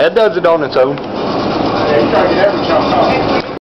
It does it on its own.